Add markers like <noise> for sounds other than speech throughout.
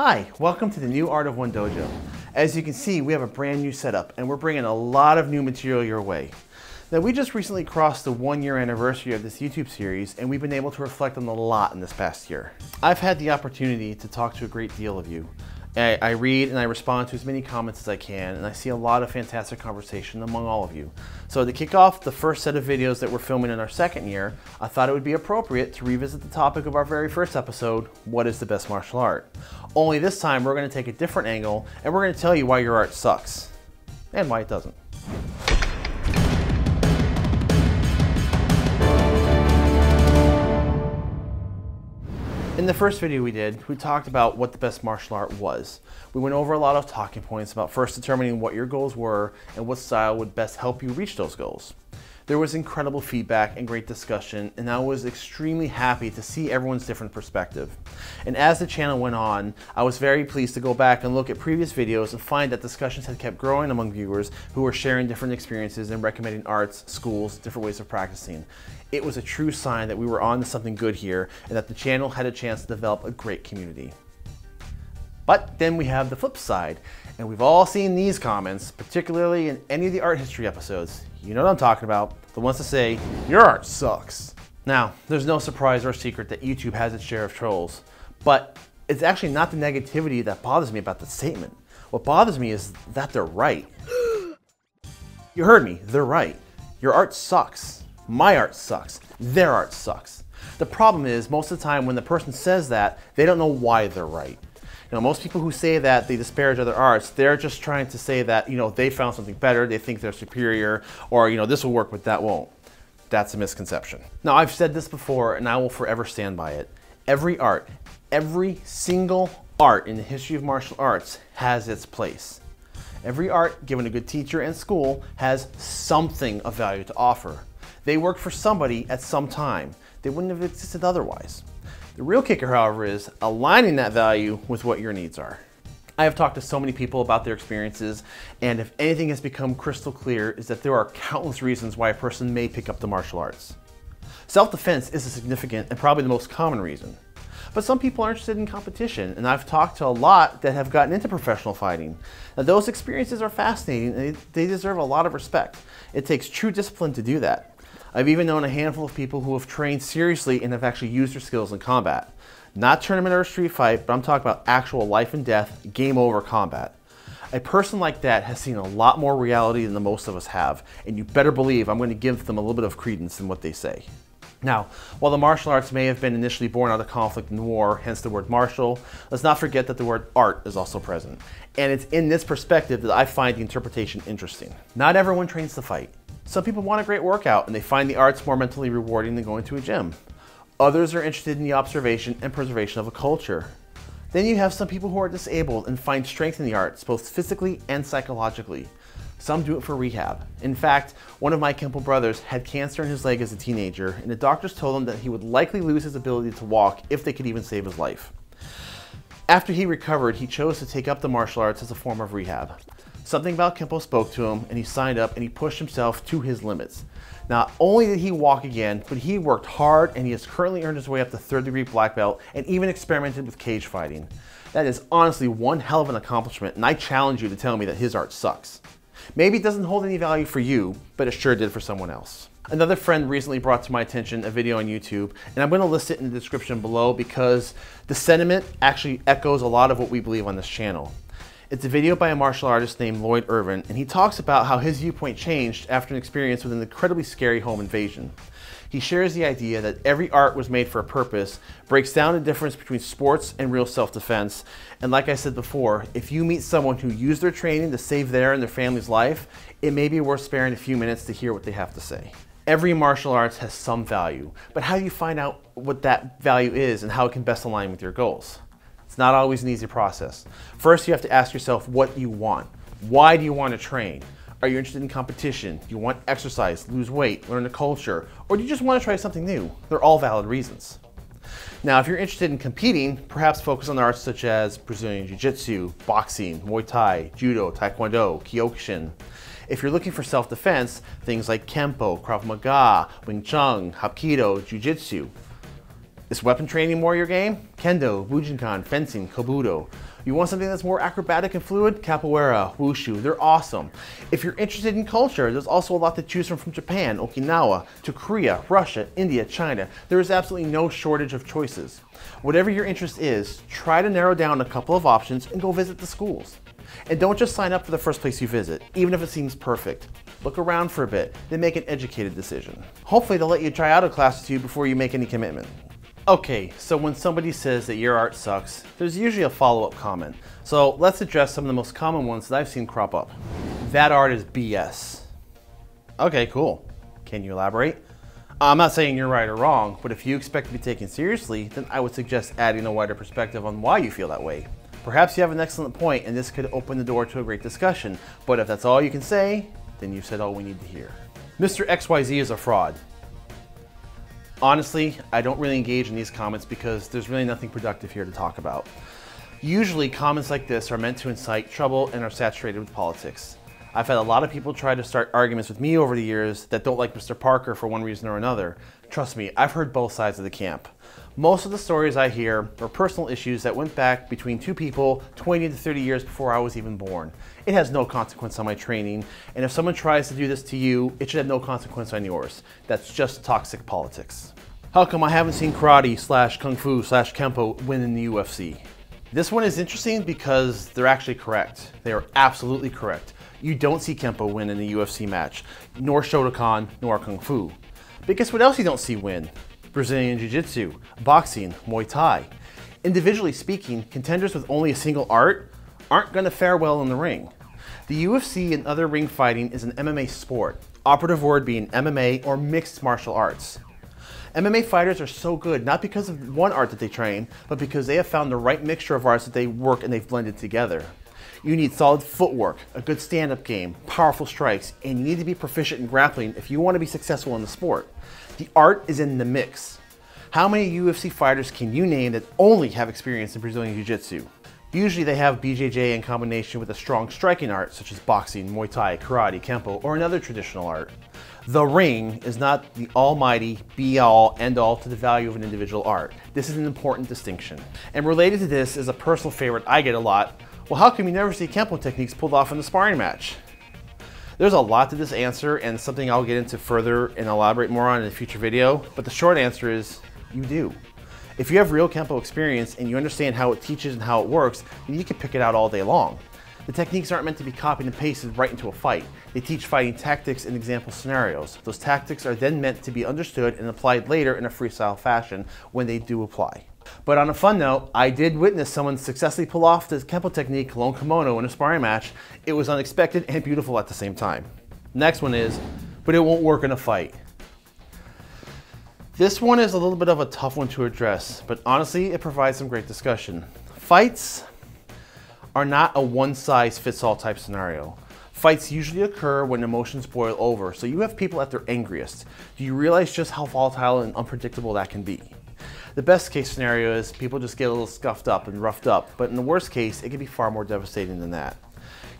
Hi, welcome to the new Art of One Dojo. As you can see, we have a brand new setup and we're bringing a lot of new material your way. Now we just recently crossed the one year anniversary of this YouTube series and we've been able to reflect on a lot in this past year. I've had the opportunity to talk to a great deal of you I, I, read and I respond to as many comments as I can, and I see a lot of fantastic conversation among all of you. So to kick off the first set of videos that we're filming in our second year, I thought it would be appropriate to revisit the topic of our very first episode, what is the best martial art? Only this time we're going to take a different angle, and we're going to tell you why your art sucks, and why it doesn't. In the first video we did, we talked about what the best martial art was. We went over a lot of talking points about first determining what your goals were and what style would best help you reach those goals. There was incredible feedback and great discussion, and I was extremely happy to see everyone's different perspective. And as the channel went on, I was very pleased to go back and look at previous videos and find that discussions had kept growing among viewers who were sharing different experiences and recommending arts, schools, different ways of practicing. It was a true sign that we were on to something good here and that the channel had a chance to develop a great community. But then we have the flip side, and we've all seen these comments, particularly in any of the art history episodes. You know what I'm talking about. The ones that say, your art sucks. Now, there's no surprise or secret that YouTube has its share of trolls, but it's actually not the negativity that bothers me about the statement. What bothers me is that they're right. <gasps> you heard me, they're right. Your art sucks. My art sucks. Their art sucks. The problem is, most of the time when the person says that, they don't know why they're right. You know, most people who say that they disparage other arts, they're just trying to say that, you know, they found something better, they think they're superior, or, you know, this will work, but that won't. That's a misconception. Now, I've said this before, and I will forever stand by it. Every art, every single art in the history of martial arts has its place. Every art, given a good teacher and school, has something of value to offer. They work for somebody at some time. They wouldn't have existed otherwise. The real kicker, however, is aligning that value with what your needs are. I have talked to so many people about their experiences, and if anything has become crystal clear is that there are countless reasons why a person may pick up the martial arts. Self-defense is a significant and probably the most common reason. But some people are interested in competition, and I've talked to a lot that have gotten into professional fighting. Now those experiences are fascinating and they deserve a lot of respect. It takes true discipline to do that. I've even known a handful of people who have trained seriously and have actually used their skills in combat. Not tournament or street fight, but I'm talking about actual life and death, game over combat. A person like that has seen a lot more reality than the most of us have, and you better believe I'm going to give them a little bit of credence in what they say. Now, while the martial arts may have been initially born out of conflict and war, hence the word martial, let's not forget that the word art is also present. And it's in this perspective that I find the interpretation interesting. Not everyone trains to fight. Some people want a great workout and they find the arts more mentally rewarding than going to a gym. Others are interested in the observation and preservation of a culture. Then you have some people who are disabled and find strength in the arts, both physically and psychologically. Some do it for rehab. In fact, one of my Kempo brothers had cancer in his leg as a teenager, and the doctors told him that he would likely lose his ability to walk if they could even save his life. After he recovered, he chose to take up the martial arts as a form of rehab. Something about Kempo spoke to him and he signed up and he pushed himself to his limits. Not only did he walk again, but he worked hard and he has currently earned his way up to third degree black belt and even experimented with cage fighting. That is honestly one hell of an accomplishment and I challenge you to tell me that his art sucks. Maybe it doesn't hold any value for you, but it sure did for someone else. Another friend recently brought to my attention a video on YouTube, and I'm going to list it in the description below because the sentiment actually echoes a lot of what we believe on this channel. It's a video by a martial artist named Lloyd Irvin, and he talks about how his viewpoint changed after an experience with an incredibly scary home invasion. He shares the idea that every art was made for a purpose, breaks down the difference between sports and real self-defense, and like I said before, if you meet someone who used their training to save their and their family's life, it may be worth sparing a few minutes to hear what they have to say. Every martial arts has some value, but how do you find out what that value is and how it can best align with your goals? It's not always an easy process. First, you have to ask yourself what you want. Why do you want to train? Are you interested in competition? Do you want exercise, lose weight, learn a culture, or do you just want to try something new? They're all valid reasons. Now, if you're interested in competing, perhaps focus on arts such as Brazilian Jiu-Jitsu, boxing, Muay Thai, Judo, Taekwondo, Kyokushin. If you're looking for self-defense, things like Kempo, Krav Maga, Wing Chun, Hapkido, Jiu-Jitsu. Is weapon training warrior game? Kendo, Bujinkan, fencing, Kobudo. You want something that's more acrobatic and fluid? Capoeira, Wushu, they're awesome. If you're interested in culture, there's also a lot to choose from from Japan, Okinawa, to Korea, Russia, India, China. There is absolutely no shortage of choices. Whatever your interest is, try to narrow down a couple of options and go visit the schools. And don't just sign up for the first place you visit, even if it seems perfect. Look around for a bit, then make an educated decision. Hopefully they'll let you try out a class or two before you make any commitment. Okay, so when somebody says that your art sucks, there's usually a follow-up comment. So let's address some of the most common ones that I've seen crop up. That art is BS. Okay, cool. Can you elaborate? I'm not saying you're right or wrong, but if you expect to be taken seriously, then I would suggest adding a wider perspective on why you feel that way. Perhaps you have an excellent point and this could open the door to a great discussion, but if that's all you can say, then you've said all we need to hear. Mr. XYZ is a fraud. Honestly, I don't really engage in these comments because there's really nothing productive here to talk about. Usually, comments like this are meant to incite trouble and are saturated with politics. I've had a lot of people try to start arguments with me over the years that don't like Mr. Parker for one reason or another. Trust me, I've heard both sides of the camp. Most of the stories I hear are personal issues that went back between two people 20 to 30 years before I was even born. It has no consequence on my training, and if someone tries to do this to you, it should have no consequence on yours. That's just toxic politics. How come I haven't seen karate slash kung fu slash kempo win in the UFC? This one is interesting because they're actually correct. They are absolutely correct. You don't see Kempo win in a UFC match, nor Shotokan, nor Kung Fu. But guess what else you don't see win? Brazilian Jiu-Jitsu, boxing, Muay Thai. Individually speaking, contenders with only a single art aren't going to fare well in the ring. The UFC and other ring fighting is an MMA sport, operative word being MMA or mixed martial arts. MMA fighters are so good not because of one art that they train, but because they have found the right mixture of arts that they work and they've blended together. You need solid footwork, a good stand-up game, powerful strikes, and you need to be proficient in grappling if you want to be successful in the sport. The art is in the mix. How many UFC fighters can you name that only have experience in Brazilian Jiu-Jitsu? Usually they have BJJ in combination with a strong striking art such as boxing, Muay Thai, Karate, Kempo, or another traditional art. The ring is not the almighty be-all, end-all to the value of an individual art. This is an important distinction. And related to this is a personal favorite I get a lot. Well, how come you never see Kempo techniques pulled off in the sparring match? There's a lot to this answer and something I'll get into further and elaborate more on in a future video, but the short answer is you do. If you have real Kempo experience and you understand how it teaches and how it works, then you can pick it out all day long. The techniques aren't meant to be copied and pasted right into a fight. They teach fighting tactics and example scenarios. Those tactics are then meant to be understood and applied later in a freestyle fashion when they do apply. But on a fun note, I did witness someone successfully pull off the Kempo technique lone kimono in a sparring match. It was unexpected and beautiful at the same time. Next one is, but it won't work in a fight. This one is a little bit of a tough one to address, but honestly, it provides some great discussion. Fights are not a one-size-fits-all type scenario. Fights usually occur when emotions boil over, so you have people at their angriest. Do you realize just how volatile and unpredictable that can be? The best case scenario is people just get a little scuffed up and roughed up, but in the worst case, it can be far more devastating than that.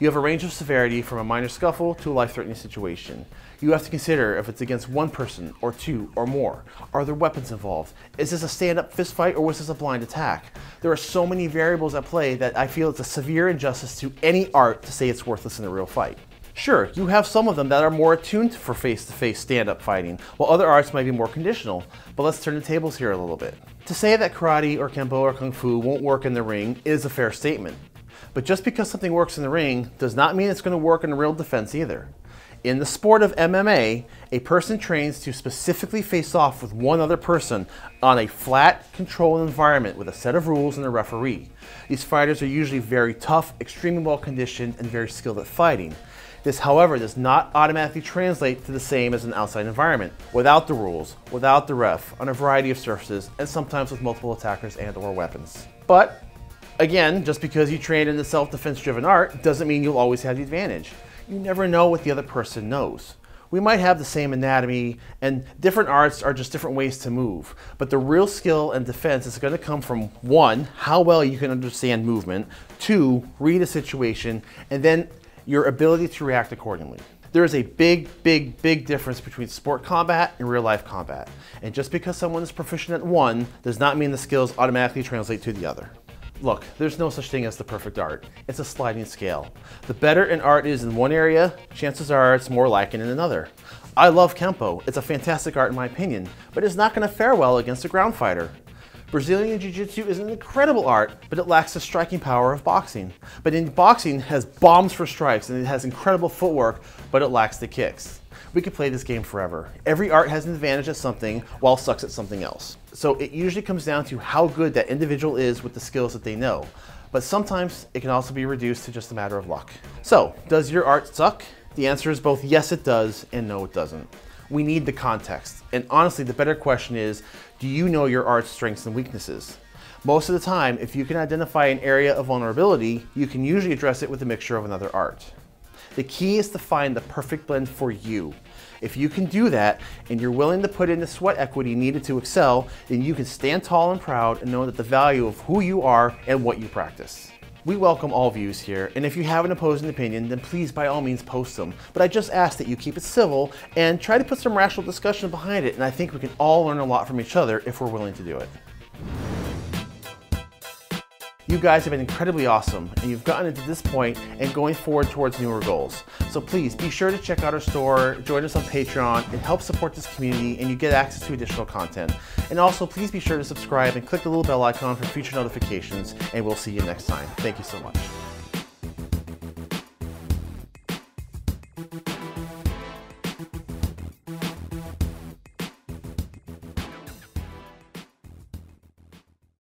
You have a range of severity from a minor scuffle to a life-threatening situation. You have to consider if it's against one person or two or more. Are there weapons involved? Is this a stand-up fistfight or was this a blind attack? There are so many variables at play that I feel it's a severe injustice to any art to say it's worthless in a real fight. Sure, you have some of them that are more attuned for face-to-face stand-up fighting, while other arts might be more conditional, but let's turn the tables here a little bit. To say that karate or kempo or kung fu won't work in the ring is a fair statement. But just because something works in the ring does not mean it's going to work in real defense either. In the sport of MMA, a person trains to specifically face off with one other person on a flat, controlled environment with a set of rules and a referee. These fighters are usually very tough, extremely well conditioned, and very skilled at fighting. This, however, does not automatically translate to the same as an outside environment, without the rules, without the ref, on a variety of surfaces, and sometimes with multiple attackers and or weapons. But, again, just because you train in the self-defense driven art doesn't mean you'll always have the advantage. You never know what the other person knows. We might have the same anatomy, and different arts are just different ways to move. But the real skill and defense is going to come from one, how well you can understand movement, two, read a situation, and then your ability to react accordingly. There is a big, big, big difference between sport combat and real life combat. And just because someone is proficient at one does not mean the skills automatically translate to the other. Look, there's no such thing as the perfect art. It's a sliding scale. The better an art is in one area, chances are it's more lacking in another. I love Kempo. It's a fantastic art in my opinion, but it's not gonna fare well against a ground fighter. Brazilian Jiu-Jitsu is an incredible art, but it lacks the striking power of boxing. But in boxing has bombs for strikes and it has incredible footwork, but it lacks the kicks. We could play this game forever. Every art has an advantage at something while sucks at something else. So it usually comes down to how good that individual is with the skills that they know. But sometimes it can also be reduced to just a matter of luck. So, does your art suck? The answer is both yes it does and no it doesn't. We need the context. And honestly, the better question is, do you know your art's strengths and weaknesses? Most of the time, if you can identify an area of vulnerability, you can usually address it with a mixture of another art. The key is to find the perfect blend for you. If you can do that and you're willing to put in the sweat equity needed to excel, then you can stand tall and proud and know that the value of who you are and what you practice. We welcome all views here, and if you have an opposing opinion, then please by all means post them. But I just ask that you keep it civil and try to put some rational discussion behind it, and I think we can all learn a lot from each other if we're willing to do it. You guys have been incredibly awesome and you've gotten to this point and going forward towards newer goals. So please be sure to check out our store, join us on Patreon, and help support this community and you get access to additional content. And also please be sure to subscribe and click the little bell icon for future notifications and we'll see you next time. Thank you so much.